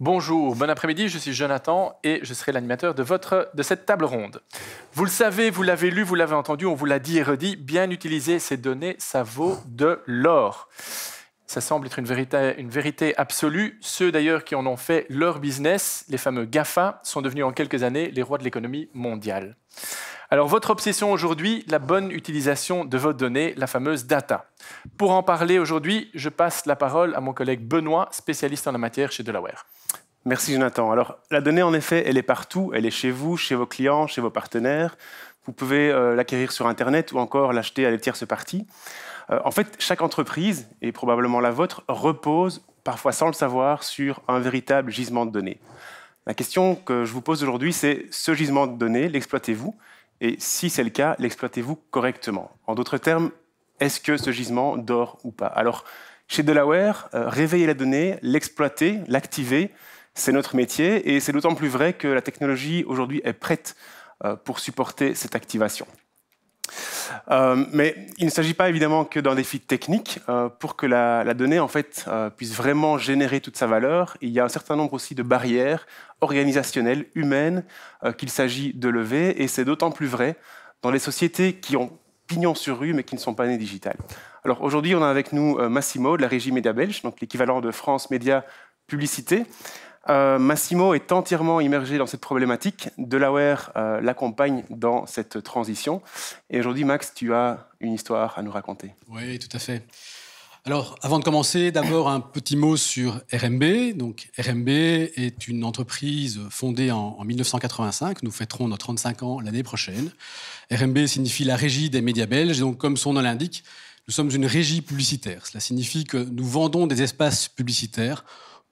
Bonjour, bon après-midi, je suis Jonathan et je serai l'animateur de, cette table ronde. Vous le savez, vous l'avez lu, vous l'avez entendu, on vous l'a dit et redit, bien utiliser ces données, ça vaut de l'or. Ça semble être une vérité, absolue. Ceux d'ailleurs qui en ont fait leur business, les fameux GAFA, sont devenus en quelques années les rois de l'économie mondiale. Alors votre obsession aujourd'hui, la bonne utilisation de vos données, la fameuse data. Pour en parler aujourd'hui, je passe la parole à mon collègue Benoît, spécialiste en la matière chez Delaware. Merci Jonathan. Alors la donnée en effet, elle est partout, elle est chez vous, chez vos clients, chez vos partenaires. Vous pouvez euh, l'acquérir sur Internet ou encore l'acheter à des tierces parties. Euh, en fait, chaque entreprise, et probablement la vôtre, repose, parfois sans le savoir, sur un véritable gisement de données. La question que je vous pose aujourd'hui, c'est ce gisement de données, l'exploitez-vous? Et si c'est le cas, l'exploitez-vous correctement? En d'autres termes, est-ce que ce gisement dort ou pas? Alors, chez Delaware, euh, réveiller la donnée, l'exploiter, l'activer, c'est notre métier et c'est d'autant plus vrai que la technologie aujourd'hui est prête euh, pour supporter cette activation. Euh, mais il ne s'agit pas évidemment que d'un défi technique. Euh, pour que la, donnée en fait, euh, puisse vraiment générer toute sa valeur, il y a un certain nombre aussi de barrières organisationnelles, humaines, qu'il s'agit de lever. Et c'est d'autant plus vrai dans les sociétés qui ont pignon sur rue mais qui ne sont pas nées digitales. Alors aujourd'hui, on a avec nous Massimo de la régie Média Belge, donc l'équivalent de France Média Publicité. Euh, Massimo est entièrement immergé dans cette problématique. Delaware euh, l'accompagne dans cette transition. Et aujourd'hui, Max, tu as une histoire à nous raconter. Oui, tout à fait. Alors, avant de commencer, d'abord un petit mot sur RMB. Donc, RMB est une entreprise fondée en, en 1985. Nous fêterons nos 35 ans l'année prochaine. RMB signifie la régie des médias belges. Donc, comme son nom l'indique, nous sommes une régie publicitaire. Cela signifie que nous vendons des espaces publicitaires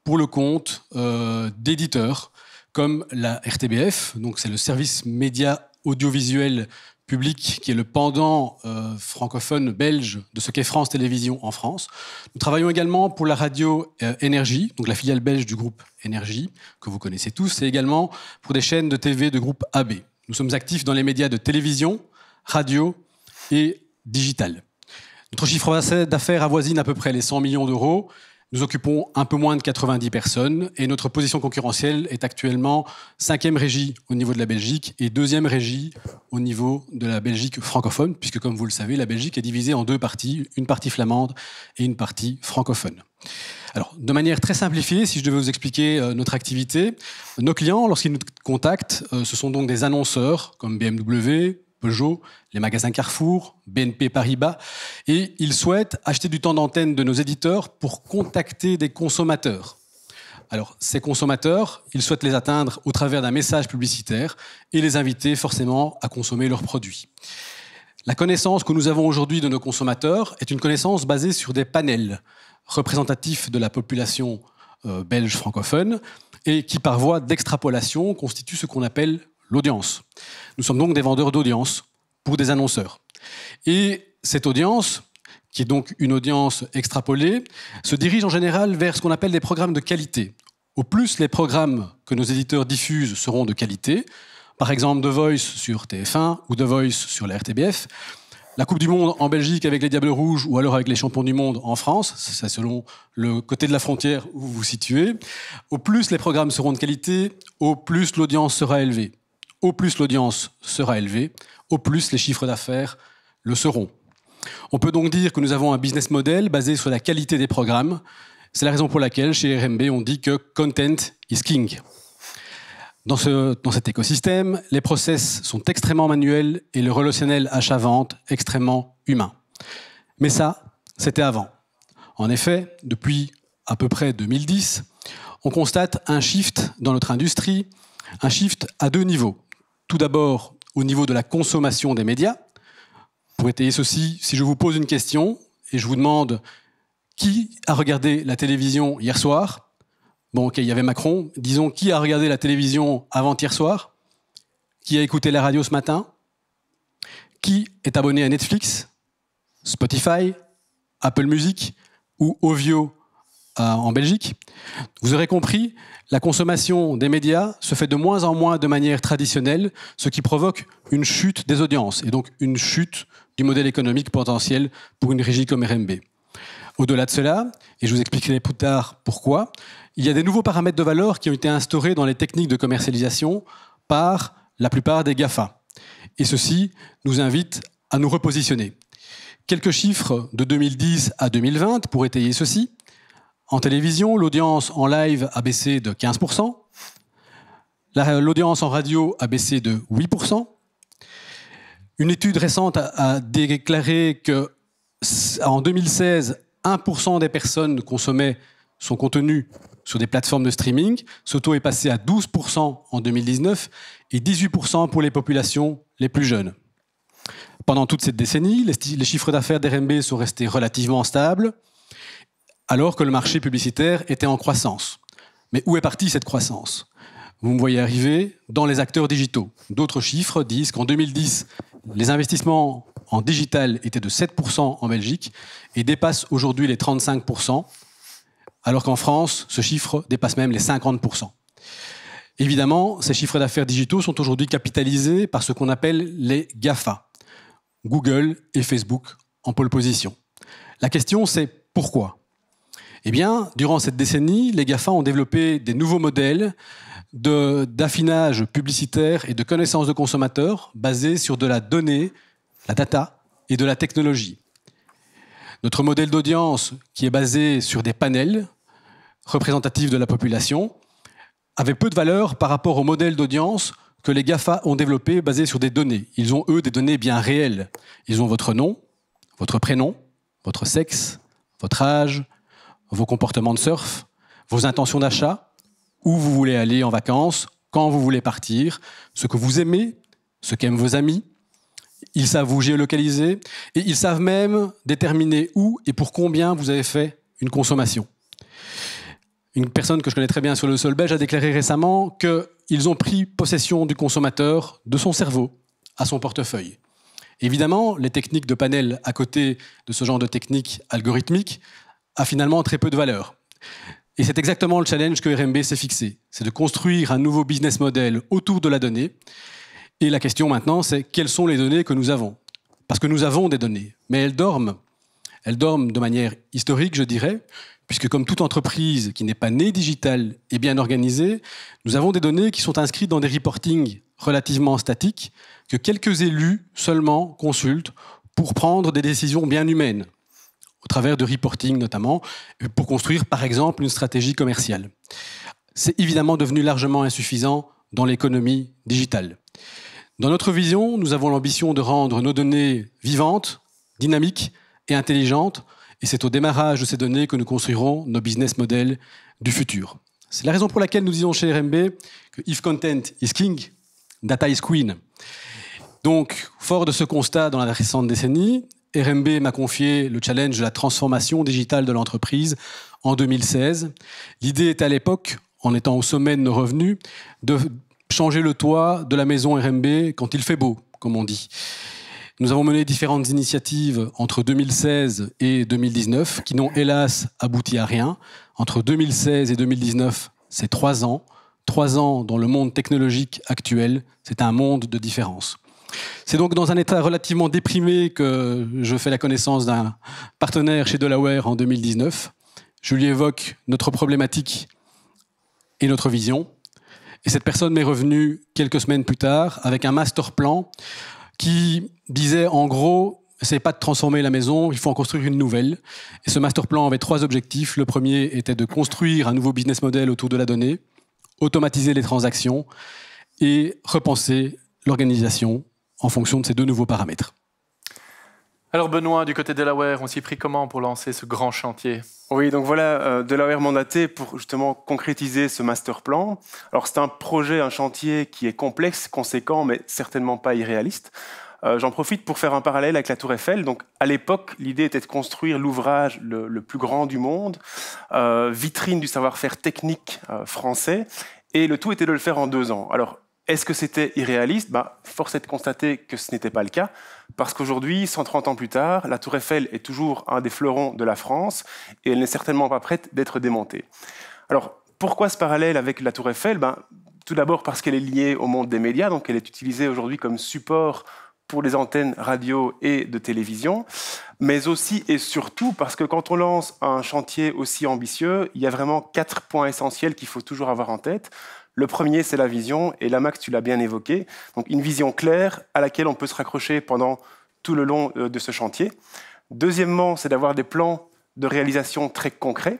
pour le compte euh, d'éditeurs comme la RTBF, donc c'est le service média audiovisuel public qui est le pendant euh, francophone belge de ce qu'est France Télévisions en France. Nous travaillons également pour la radio euh, Énergie, donc la filiale belge du groupe Énergie, que vous connaissez tous, et également pour des chaînes de TV de groupe AB. Nous sommes actifs dans les médias de télévision, radio et digital. Notre chiffre d'affaires avoisine à peu près les 100 millions d'euros nous occupons un peu moins de 90 personnes et notre position concurrentielle est actuellement cinquième régie au niveau de la Belgique et deuxième régie au niveau de la Belgique francophone, puisque comme vous le savez, la Belgique est divisée en deux parties, une partie flamande et une partie francophone. Alors, de manière très simplifiée, si je devais vous expliquer euh, notre activité, nos clients, lorsqu'ils nous contactent, euh, ce sont donc des annonceurs comme BMW, Peugeot, les magasins Carrefour, BNP Paribas, et ils souhaitent acheter du temps d'antenne de nos éditeurs pour contacter des consommateurs. Alors, ces consommateurs, ils souhaitent les atteindre au travers d'un message publicitaire et les inviter forcément à consommer leurs produits. La connaissance que nous avons aujourd'hui de nos consommateurs est une connaissance basée sur des panels représentatifs de la population euh, belge francophone et qui, par voie d'extrapolation, constituent ce qu'on appelle l'audience. Nous sommes donc des vendeurs d'audience pour des annonceurs. Et cette audience, qui est donc une audience extrapolée, se dirige en général vers ce qu'on appelle des programmes de qualité. Au plus les programmes que nos éditeurs diffusent seront de qualité, par exemple The Voice sur TF1 ou The Voice sur la RTBF, la Coupe du Monde en Belgique avec les Diables Rouges ou alors avec les Champions du Monde en France, c'est selon le côté de la frontière où vous vous situez. Au plus les programmes seront de qualité, au plus l'audience sera élevée au plus l'audience sera élevée, au plus les chiffres d'affaires le seront. On peut donc dire que nous avons un business model basé sur la qualité des programmes. C'est la raison pour laquelle chez RMB on dit que content is king. Dans, ce, dans cet écosystème, les process sont extrêmement manuels et le relationnel achat-vente extrêmement humain. Mais ça, c'était avant. En effet, depuis à peu près 2010, on constate un shift dans notre industrie, un shift à deux niveaux. Tout d'abord, au niveau de la consommation des médias. Pour étayer ceci, si je vous pose une question et je vous demande qui a regardé la télévision hier soir? Bon, ok, il y avait Macron. Disons, qui a regardé la télévision avant-hier soir? Qui a écouté la radio ce matin? Qui est abonné à Netflix, Spotify, Apple Music ou Ovio? En Belgique Vous aurez compris, la consommation des médias se fait de moins en moins de manière traditionnelle, ce qui provoque une chute des audiences et donc une chute du modèle économique potentiel pour une régie comme RMB. Au-delà de cela, et je vous expliquerai plus tard pourquoi, il y a des nouveaux paramètres de valeur qui ont été instaurés dans les techniques de commercialisation par la plupart des GAFA. Et ceci nous invite à nous repositionner. Quelques chiffres de 2010 à 2020 pour étayer ceci. En télévision, l'audience en live a baissé de 15%. L'audience en radio a baissé de 8%. Une étude récente a, déclaré que en 2016, 1% des personnes consommaient son contenu sur des plateformes de streaming. Ce taux est passé à 12% en 2019 et 18% pour les populations les plus jeunes. Pendant toute cette décennie, les chiffres d'affaires d'RMB sont restés relativement stables, alors que le marché publicitaire était en croissance. Mais où est partie cette croissance? Vous me voyez arriver dans les acteurs digitaux. D'autres chiffres disent qu'en 2010, les investissements en digital étaient de 7% en Belgique et dépassent aujourd'hui les 35%, alors qu'en France, ce chiffre dépasse même les 50%. Évidemment, ces chiffres d'affaires digitaux sont aujourd'hui capitalisés par ce qu'on appelle les GAFA, Google et Facebook en pole position. La question, c'est pourquoi? Eh bien, durant cette décennie, les GAFA ont développé des nouveaux modèles d'affinage publicitaire et de connaissance de consommateurs basés sur de la donnée, la data et de la technologie. Notre modèle d'audience, qui est basé sur des panels représentatifs de la population, avait peu de valeur par rapport au modèle d'audience que les GAFA ont développé basé sur des données. Ils ont, eux, des données bien réelles. Ils ont votre nom, votre prénom, votre sexe, votre âge, vos comportements de surf, vos intentions d'achat, où vous voulez aller en vacances, quand vous voulez partir, ce que vous aimez, ce qu'aiment vos amis. Ils savent vous géolocaliser et ils savent même déterminer où et pour combien vous avez fait une consommation. Une personne que je connais très bien sur le sol belge a déclaré récemment que ils ont pris possession du consommateur, de son cerveau, à son portefeuille. Évidemment, les techniques de panel à côté de ce genre de techniques algorithmiques a finalement très peu de valeur. Et c'est exactement le challenge que RMB s'est fixé. C'est de construire un nouveau business model autour de la donnée. Et la question maintenant, c'est quelles sont les données que nous avons? Parce que nous avons des données, mais elles dorment. Elles dorment de manière historique, je dirais, puisque comme toute entreprise qui n'est pas née digitale et bien organisée, nous avons des données qui sont inscrites dans des reportings relativement statiques que quelques élus seulement consultent pour prendre des décisions bien humaines, au travers de reporting notamment, pour construire par exemple une stratégie commerciale. C'est évidemment devenu largement insuffisant dans l'économie digitale. Dans notre vision, nous avons l'ambition de rendre nos données vivantes, dynamiques et intelligentes et c'est au démarrage de ces données que nous construirons nos business models du futur. C'est la raison pour laquelle nous disons chez RMB que if content is king, data is queen. Donc, fort de ce constat dans la récente décennie, RMB m'a confié le challenge de la transformation digitale de l'entreprise en 2016. L'idée était à l'époque, en étant au sommet de nos revenus, de changer le toit de la maison RMB quand il fait beau, comme on dit. Nous avons mené différentes initiatives entre 2016 et 2019 qui n'ont hélas abouti à rien. Entre 2016 et 2019, c'est trois ans. Trois ans dans le monde technologique actuel, c'est un monde de différence. C'est donc dans un état relativement déprimé que je fais la connaissance d'un partenaire chez Delaware en 2019. Je lui évoque notre problématique et notre vision. Et cette personne m'est revenue quelques semaines plus tard avec un master plan qui disait en gros, c'est pas de transformer la maison, il faut en construire une nouvelle. Et ce master plan avait trois objectifs. Le premier était de construire un nouveau business model autour de la donnée, automatiser les transactions et repenser l'organisation en fonction de ces deux nouveaux paramètres. Alors Benoît, du côté de Delaware, on s'y prit comment pour lancer ce grand chantier? Oui, donc voilà, euh, Delaware mandaté pour justement concrétiser ce master plan. Alors c'est un projet, un chantier qui est complexe, conséquent, mais certainement pas irréaliste. Euh, j'en profite pour faire un parallèle avec la Tour Eiffel. Donc, à l'époque, l'idée était de construire l'ouvrage le, plus grand du monde, euh, vitrine du savoir-faire technique euh, français, et le tout était de le faire en deux ans. Alors, est-ce que c'était irréaliste? Bah, Force est de constater que ce n'était pas le cas, parce qu'aujourd'hui, 130 ans plus tard, la Tour Eiffel est toujours un des fleurons de la France, et elle n'est certainement pas prête d'être démontée. Alors, pourquoi ce parallèle avec la Tour Eiffel? Ben, Tout d'abord parce qu'elle est liée au monde des médias, donc elle est utilisée aujourd'hui comme support pour les antennes radio et de télévision, mais aussi et surtout parce que quand on lance un chantier aussi ambitieux, il y a vraiment quatre points essentiels qu'il faut toujours avoir en tête. Le premier, c'est la vision, et là, Max, tu l'as bien évoqué. Donc, une vision claire à laquelle on peut se raccrocher pendant tout le long euh, de ce chantier. Deuxièmement, c'est d'avoir des plans de réalisation très concrets.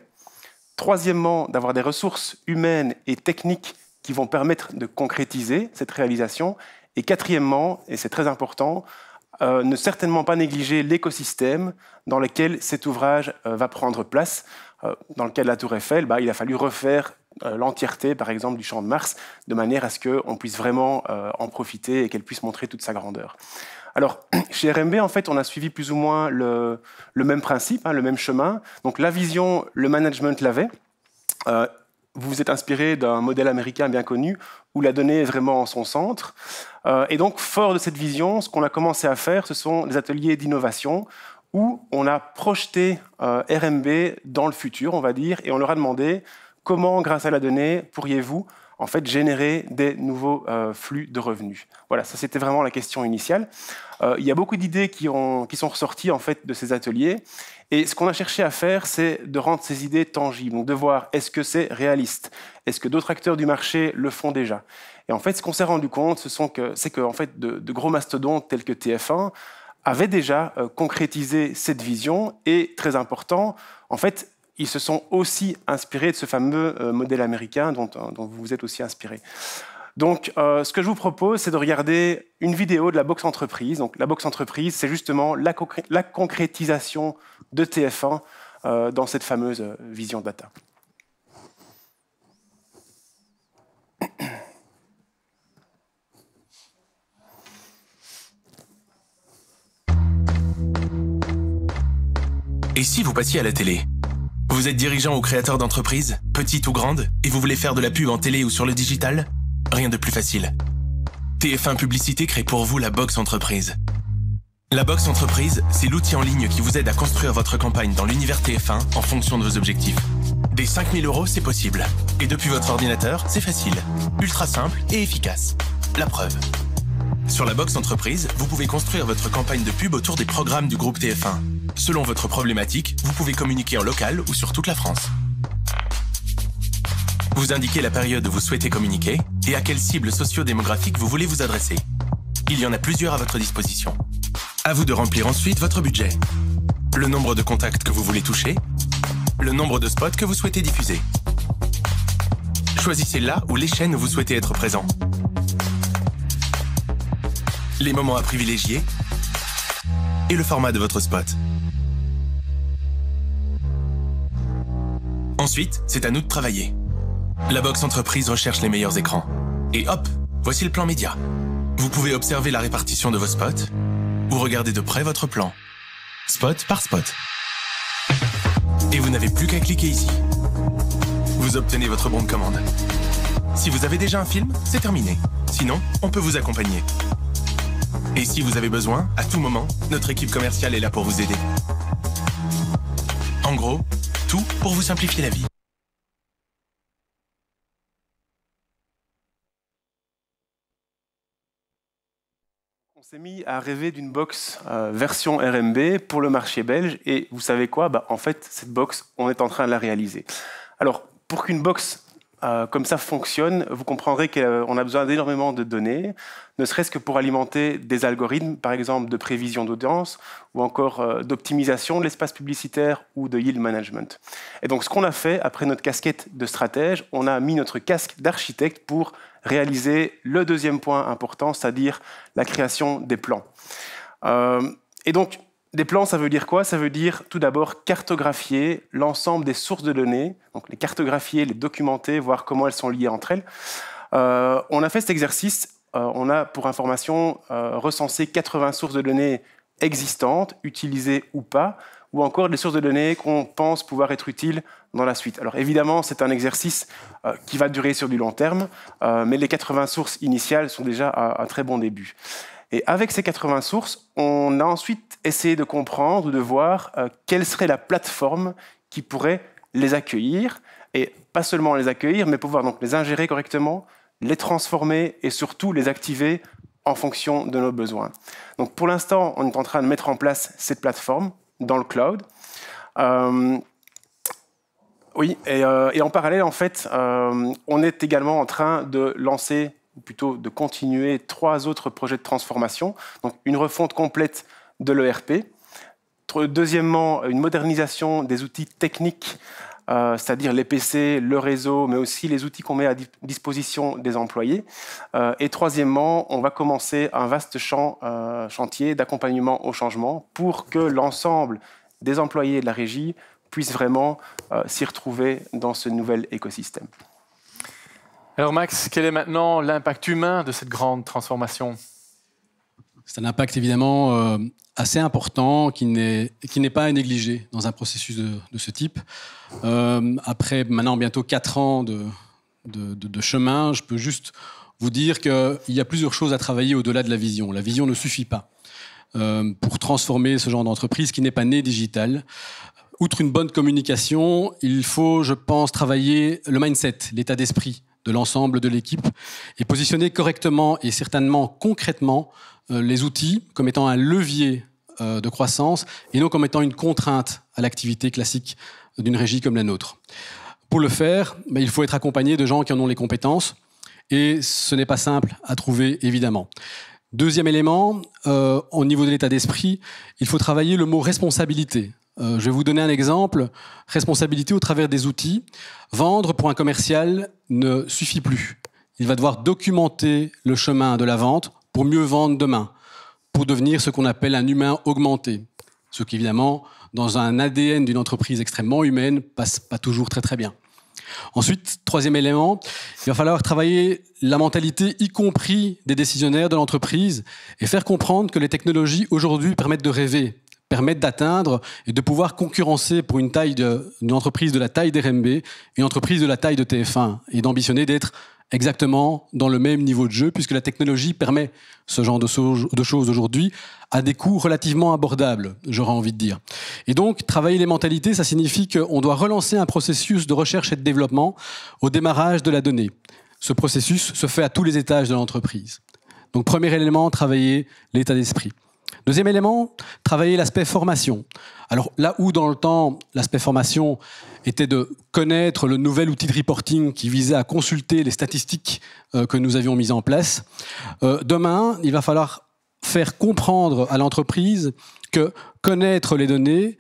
Troisièmement, d'avoir des ressources humaines et techniques qui vont permettre de concrétiser cette réalisation. Et quatrièmement, et c'est très important, euh, ne certainement pas négliger l'écosystème dans lequel cet ouvrage euh, va prendre place. Dans le cas de la Tour Eiffel, bah, il a fallu refaire l'entièreté, par exemple, du Champ de Mars, de manière à ce qu'on puisse vraiment en profiter et qu'elle puisse montrer toute sa grandeur. Alors, chez RMB, en fait, on a suivi plus ou moins le, même principe, hein, le même chemin. Donc, la vision, le management l'avait. vous vous êtes inspiré d'un modèle américain bien connu où la donnée est vraiment en son centre. Euh, et donc, fort de cette vision, ce qu'on a commencé à faire, ce sont des ateliers d'innovation où on a projeté euh, RMB dans le futur, on va dire, et on leur a demandé comment, grâce à la donnée, pourriez-vous en fait générer des nouveaux euh, flux de revenus? Voilà, ça c'était vraiment la question initiale. il y a beaucoup d'idées qui, qui, sont ressorties en fait de ces ateliers, et ce qu'on a cherché à faire, c'est de rendre ces idées tangibles, de voir est-ce que c'est réaliste, est-ce que d'autres acteurs du marché le font déjà? Et en fait, ce qu'on s'est rendu compte, c'est que, en fait, de, gros mastodontes tels que TF1 avaient déjà euh, concrétisé cette vision et, très important, en fait, ils se sont aussi inspirés de ce fameux euh, modèle américain dont, euh, dont, vous vous êtes aussi inspiré. Donc, ce que je vous propose, c'est de regarder une vidéo de la box entreprise. Donc, la box entreprise, c'est justement la, concrétisation de TF1 dans cette fameuse vision data. Et si vous passiez à la télé? Vous êtes dirigeant ou créateur d'entreprise, petite ou grande, et vous voulez faire de la pub en télé ou sur le digital? Rien de plus facile. TF1 Publicité crée pour vous la Box Entreprise. La Box Entreprise, c'est l'outil en ligne qui vous aide à construire votre campagne dans l'univers TF1 en fonction de vos objectifs. Dès 5000 euros, c'est possible. Et depuis votre ordinateur, c'est facile, ultra simple et efficace. La preuve. Sur la Box Entreprise, vous pouvez construire votre campagne de pub autour des programmes du groupe TF1 Selon votre problématique, vous pouvez communiquer en local ou sur toute la France. Vous indiquez la période où vous souhaitez communiquer et à quelle cible socio-démographique vous voulez vous adresser. Il y en a plusieurs à votre disposition. À vous de remplir ensuite votre budget. Le nombre de contacts que vous voulez toucher, le nombre de spots que vous souhaitez diffuser. Choisissez là ou les chaînes où vous souhaitez être présent. Les moments à privilégier et le format de votre spot. Ensuite, c'est à nous de travailler. La box entreprise recherche les meilleurs écrans. Et hop, voici le plan média. Vous pouvez observer la répartition de vos spots ou regarder de près votre plan. Spot par spot. Et vous n'avez plus qu'à cliquer ici. Vous obtenez votre bon de commande. Si vous avez déjà un film, c'est terminé. Sinon, on peut vous accompagner. Et si vous avez besoin, à tout moment, notre équipe commerciale est là pour vous aider. En gros, pour vous simplifier la vie. On s'est mis à rêver d'une box euh, version RMB pour le marché belge et vous savez quoi? Bah, En fait, cette box, on est en train de la réaliser. Alors, pour qu'une box euh, comme ça fonctionne, vous comprendrez qu'on a besoin d'énormément de données, ne serait-ce que pour alimenter des algorithmes, par exemple de prévision d'audience ou encore euh, d'optimisation de l'espace publicitaire ou de yield management. Et donc ce qu'on a fait, après notre casquette de stratège, on a mis notre casque d'architecte pour réaliser le deuxième point important, c'est-à-dire la création des plans. Euh, et donc, des plans, ça veut dire quoi? Ça veut dire tout d'abord cartographier l'ensemble des sources de données, donc les cartographier, les documenter, voir comment elles sont liées entre elles. Euh, on a fait cet exercice, euh, on a pour information euh, recensé 80 sources de données existantes, utilisées ou pas, ou encore des sources de données qu'on pense pouvoir être utiles dans la suite. Alors évidemment, c'est un exercice qui va durer sur du long terme, mais les 80 sources initiales sont déjà un très bon début. Et avec ces 80 sources, on a ensuite essayé de comprendre ou de voir euh, quelle serait la plateforme qui pourrait les accueillir, et pas seulement les accueillir, mais pouvoir donc les ingérer correctement, les transformer et surtout les activer en fonction de nos besoins. Donc pour l'instant, on est en train de mettre en place cette plateforme, dans le cloud. oui, et, en parallèle, en fait, on est également en train de lancer, ou plutôt de continuer, trois autres projets de transformation. Donc, une refonte complète de l'ERP. Deuxièmement, une modernisation des outils techniques euh, c'est-à-dire les PC, le réseau, mais aussi les outils qu'on met à disposition des employés. Euh, et troisièmement, on va commencer un vaste euh, chantier d'accompagnement au changement pour que l'ensemble des employés de la régie puissent vraiment s'y retrouver dans ce nouvel écosystème. Alors Max, quel est maintenant l'impact humain de cette grande transformation? C'est un impact évidemment assez important qui n'est pas à négliger dans un processus de, ce type. Euh, après maintenant bientôt quatre ans de, chemin, je peux juste vous dire qu'il y a plusieurs choses à travailler au-delà de la vision. La vision ne suffit pas euh, pour transformer ce genre d'entreprise qui n'est pas né digital. Outre une bonne communication, il faut, je pense, travailler le mindset, l'état d'esprit de l'ensemble de l'équipe et positionner correctement et certainement concrètement euh, les outils comme étant un levier euh, de croissance et non comme étant une contrainte à l'activité classique d'une régie comme la nôtre. Pour le faire, ben, il faut être accompagné de gens qui en ont les compétences et ce n'est pas simple à trouver évidemment. Deuxième élément, euh, au niveau de l'état d'esprit, il faut travailler le mot responsabilité. Je vais vous donner un exemple. Responsabilité au travers des outils. Vendre pour un commercial ne suffit plus. Il va devoir documenter le chemin de la vente pour mieux vendre demain, pour devenir ce qu'on appelle un humain augmenté. Ce qui, évidemment, dans un ADN d'une entreprise extrêmement humaine, passe pas toujours très très bien. Ensuite, troisième élément, il va falloir travailler la mentalité, y compris des décisionnaires de l'entreprise, et faire comprendre que les technologies aujourd'hui permettent de rêver, permettent d'atteindre et de pouvoir concurrencer pour une taille d'une entreprise de la taille d'RMB, une entreprise de la taille de TF1, et d'ambitionner d'être exactement dans le même niveau de jeu, puisque la technologie permet ce genre de, choses aujourd'hui à des coûts relativement abordables, j'aurais envie de dire. Et donc, travailler les mentalités, ça signifie qu'on doit relancer un processus de recherche et de développement au démarrage de la donnée. Ce processus se fait à tous les étages de l'entreprise. Donc, premier élément, travailler l'état d'esprit. Deuxième élément, travailler l'aspect formation. Alors là où dans le temps, l'aspect formation était de connaître le nouvel outil de reporting qui visait à consulter les statistiques euh, que nous avions mises en place, euh, demain, il va falloir faire comprendre à l'entreprise que connaître les données,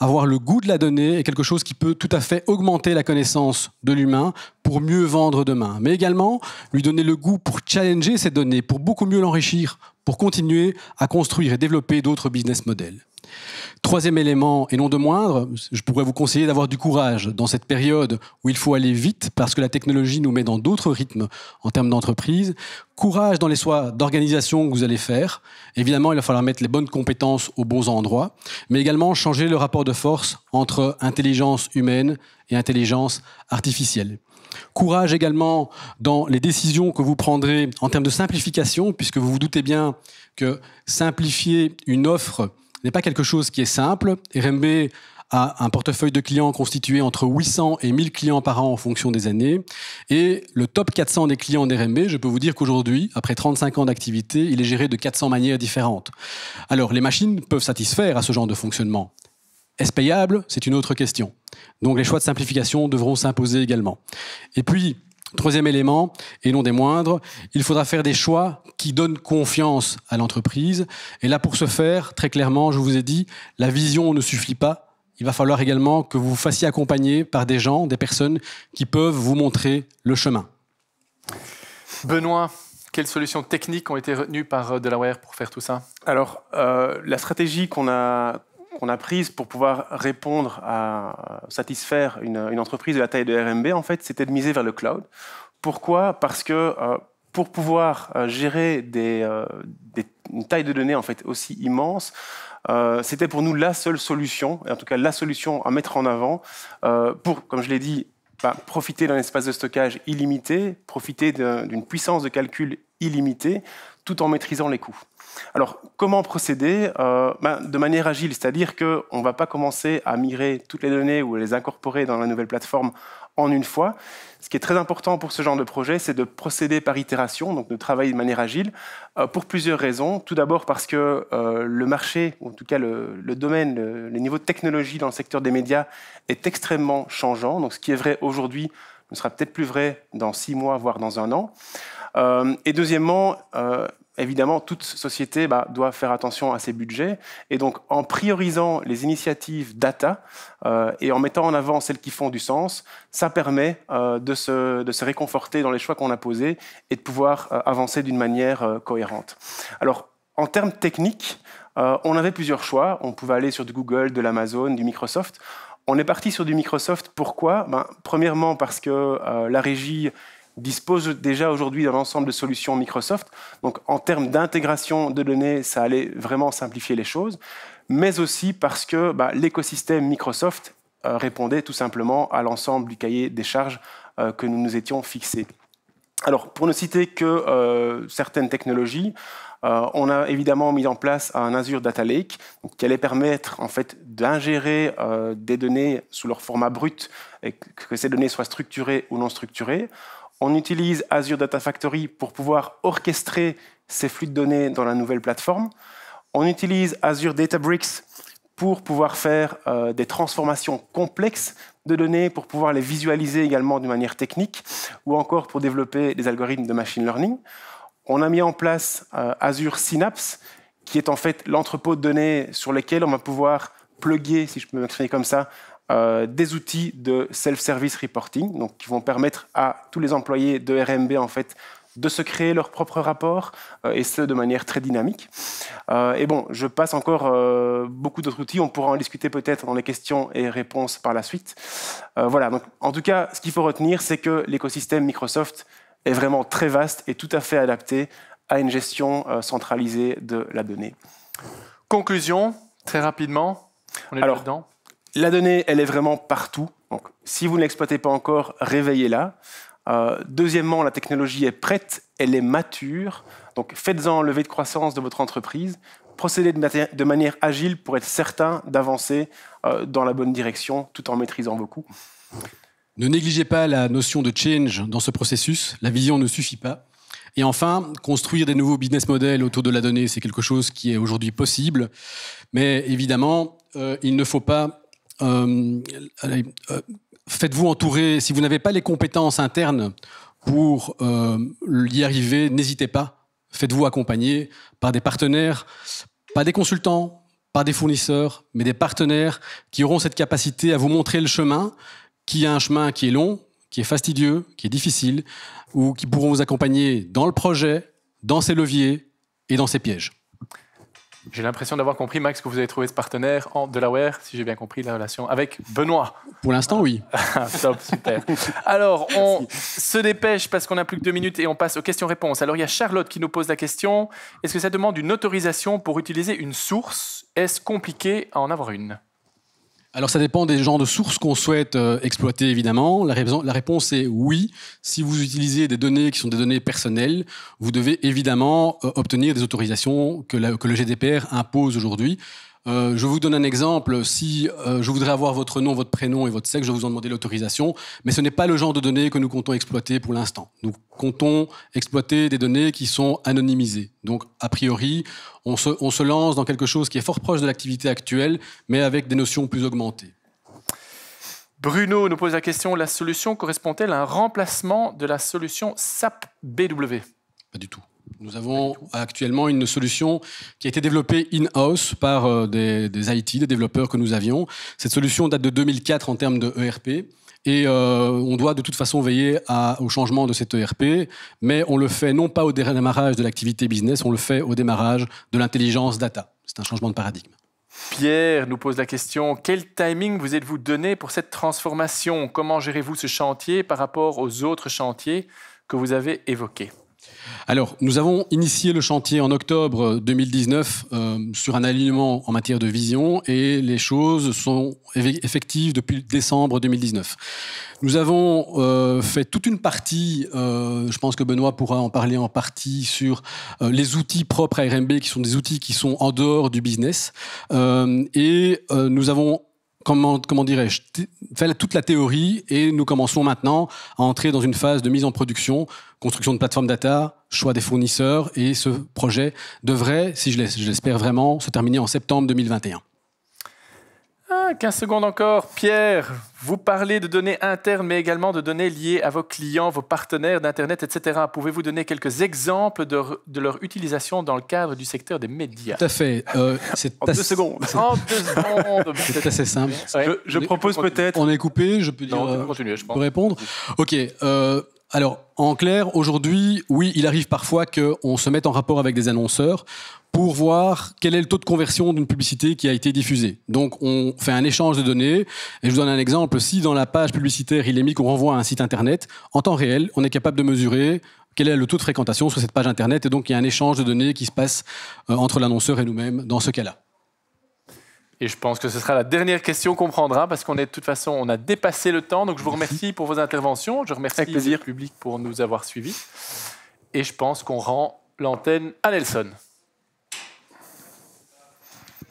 avoir le goût de la donnée est quelque chose qui peut tout à fait augmenter la connaissance de l'humain pour mieux vendre demain, mais également lui donner le goût pour challenger ces données, pour beaucoup mieux l'enrichir, pour continuer à construire et développer d'autres business models. Troisième élément, et non de moindre, je pourrais vous conseiller d'avoir du courage dans cette période où il faut aller vite parce que la technologie nous met dans d'autres rythmes en termes d'entreprise. Courage dans les choix d'organisation que vous allez faire. Évidemment, il va falloir mettre les bonnes compétences aux bons endroits, mais également changer le rapport de force entre intelligence humaine et intelligence artificielle. Courage également dans les décisions que vous prendrez en termes de simplification, puisque vous vous doutez bien que simplifier une offre n'est pas quelque chose qui est simple. RMB a un portefeuille de clients constitué entre 800 et 1000 clients par an en fonction des années. Et le top 400 des clients d'RMB, je peux vous dire qu'aujourd'hui, après 35 ans d'activité, il est géré de 400 manières différentes. Alors, les machines peuvent satisfaire à ce genre de fonctionnement. Est-ce payable? C'est une autre question. Donc les choix de simplification devront s'imposer également. Et puis, troisième élément, et non des moindres, il faudra faire des choix qui donnent confiance à l'entreprise. Et là, pour ce faire, très clairement, je vous ai dit, la vision ne suffit pas. Il va falloir également que vous vous fassiez accompagner par des gens, des personnes qui peuvent vous montrer le chemin. Benoît, quelles solutions techniques ont été retenues par euh, Delaware pour faire tout ça? Alors, euh, la stratégie qu'on a qu'on a prise pour pouvoir répondre à satisfaire une, entreprise de la taille de RMB, en fait, c'était de miser vers le cloud. Pourquoi? Parce que euh, pour pouvoir euh, gérer euh, des, une taille de données en fait aussi immense, c'était pour nous la seule solution, et en tout cas la solution à mettre en avant pour, comme je l'ai dit, bah, profiter d'un espace de stockage illimité, profiter d'une puissance de calcul illimitée, tout en maîtrisant les coûts. Alors, comment procéder euh, ben, De manière agile, c'est-à-dire qu'on ne va pas commencer à migrer toutes les données ou à les incorporer dans la nouvelle plateforme en une fois. Ce qui est très important pour ce genre de projet, c'est de procéder par itération, donc de travailler de manière agile, euh, pour plusieurs raisons. Tout d'abord parce que euh, le marché, ou en tout cas le, domaine, le, niveau de technologie dans le secteur des médias est extrêmement changeant. Donc ce qui est vrai aujourd'hui ne sera peut-être plus vrai dans six mois, voire dans un an. Euh, et deuxièmement, évidemment, toute société bah, doit faire attention à ses budgets. Et donc, en priorisant les initiatives data euh, et en mettant en avant celles qui font du sens, ça permet euh, de, se, réconforter dans les choix qu'on a posés et de pouvoir euh, avancer d'une manière cohérente. Alors, en termes techniques, on avait plusieurs choix. On pouvait aller sur du Google, de l'Amazon, du Microsoft. On est parti sur du Microsoft. Pourquoi? Ben, Premièrement, parce que la régie dispose déjà aujourd'hui d'un ensemble de solutions Microsoft. Donc en termes d'intégration de données, ça allait vraiment simplifier les choses, mais aussi parce que bah, l'écosystème Microsoft euh, répondait tout simplement à l'ensemble du cahier des charges euh, que nous nous étions fixés. Alors pour ne citer que euh, certaines technologies, on a évidemment mis en place un Azure Data Lake qui allait permettre en fait d'ingérer des données sous leur format brut et que ces données soient structurées ou non structurées. On utilise Azure Data Factory pour pouvoir orchestrer ces flux de données dans la nouvelle plateforme. On utilise Azure Databricks pour pouvoir faire euh, des transformations complexes de données, pour pouvoir les visualiser également de manière technique, ou encore pour développer des algorithmes de machine learning. On a mis en place euh, Azure Synapse, qui est en fait l'entrepôt de données sur lequel on va pouvoir plugger, si je peux m'exprimer comme ça, euh, des outils de self-service reporting, donc qui vont permettre à tous les employés de RMB en fait de se créer leur propre rapport euh, et ce de manière très dynamique. Euh, et bon, je passe encore beaucoup d'autres outils. On pourra en discuter peut-être dans les questions et réponses par la suite. voilà. Donc, en tout cas, ce qu'il faut retenir, c'est que l'écosystème Microsoft est vraiment très vaste et tout à fait adapté à une gestion centralisée de la donnée. Conclusion, très rapidement. On est Alors, dedans. La donnée, elle est vraiment partout. Donc, si vous ne l'exploitez pas encore, réveillez-la. Euh, deuxièmement, la technologie est prête, elle est mature. Donc, faites-en lever de croissance de votre entreprise. Procédez de, manière agile pour être certain d'avancer euh, dans la bonne direction tout en maîtrisant vos coûts. Ne négligez pas la notion de change dans ce processus. La vision ne suffit pas. Et enfin, construire des nouveaux business models autour de la donnée, c'est quelque chose qui est aujourd'hui possible. Mais évidemment, euh, il ne faut pas euh, euh, faites-vous entourer, si vous n'avez pas les compétences internes pour euh, y arriver, n'hésitez pas. Faites-vous accompagner par des partenaires, pas des consultants, pas des fournisseurs, mais des partenaires qui auront cette capacité à vous montrer le chemin, qui a un chemin qui est long, qui est fastidieux, qui est difficile, ou qui pourront vous accompagner dans le projet, dans ses leviers et dans ses pièges. J'ai l'impression d'avoir compris, Max, que vous avez trouvé ce partenaire en Delaware, si j'ai bien compris la relation avec Benoît. Pour l'instant, oui. Top, super. Alors, on se dépêche parce qu'on n'a plus que deux minutes et on passe aux questions-réponses. Alors, il y a Charlotte qui nous pose la question est-ce que ça demande une autorisation pour utiliser une source? Est-ce compliqué à en avoir une? Alors ça dépend des genres de sources qu'on souhaite euh, exploiter évidemment. La, réponse est oui. Si vous utilisez des données qui sont des données personnelles, vous devez évidemment euh, obtenir des autorisations que le GDPR impose aujourd'hui. Euh, je vous donne un exemple. Si euh, je voudrais avoir votre nom, votre prénom et votre sexe, je vous en demander l'autorisation. Mais ce n'est pas le genre de données que nous comptons exploiter pour l'instant. Nous comptons exploiter des données qui sont anonymisées. Donc, a priori, on se, on se lance dans quelque chose qui est fort proche de l'activité actuelle, mais avec des notions plus augmentées. Bruno nous pose la question, la solution correspond-elle à un remplacement de la solution SAP BW Pas du tout. Nous avons actuellement une solution qui a été développée in-house par euh, des, IT, des développeurs que nous avions. Cette solution date de 2004 en termes de ERP. Et euh, on doit de toute façon veiller au changement de cet ERP, mais on le fait non pas au démarrage de l'activité business, on le fait au démarrage de l'intelligence data. C'est un changement de paradigme. Pierre nous pose la question, quel timing vous êtes-vous donné pour cette transformation? Comment gérez-vous ce chantier par rapport aux autres chantiers que vous avez évoqués? Alors, nous avons initié le chantier en octobre 2019 euh, sur un alignement en matière de vision et les choses sont effectives depuis décembre 2019. Nous avons euh, fait toute une partie, euh, je pense que Benoît pourra en parler en partie, sur les outils propres à RMB, qui sont des outils qui sont en dehors du business. et nous avons comment, comment dirais-je, fait toute la théorie et nous commençons maintenant à entrer dans une phase de mise en production, construction de plateformes data, choix des fournisseurs et ce projet devrait, si je l'espère vraiment, se terminer en septembre 2021. 15 secondes encore. Pierre, vous parlez de données internes, mais également de données liées à vos clients, vos partenaires d'Internet, etc. Pouvez-vous donner quelques exemples de, leur utilisation dans le cadre du secteur des médias? Tout à fait. Euh, en deux secondes. En deux secondes. c'est assez simple. Je, propose peut-être... On est coupé, je peux dire... Non, euh, continuer, je pense. répondre Ok. Euh, alors, en clair, aujourd'hui, oui, il arrive parfois qu'on se mette en rapport avec des annonceurs pour voir quel est le taux de conversion d'une publicité qui a été diffusée. Donc, on fait un échange de données. Et je vous donne un exemple. Si dans la page publicitaire, il est mis qu'on renvoie à un site Internet, en temps réel, on est capable de mesurer quel est le taux de fréquentation sur cette page Internet. Et donc, il y a un échange de données qui se passe euh, entre l'annonceur et nous-mêmes dans ce cas-là. Et je pense que ce sera la dernière question qu'on prendra parce qu'on est de toute façon, on a dépassé le temps. Donc je vous remercie pour vos interventions. Je remercie le public pour nous avoir suivis. Et je pense qu'on rend l'antenne à Nelson.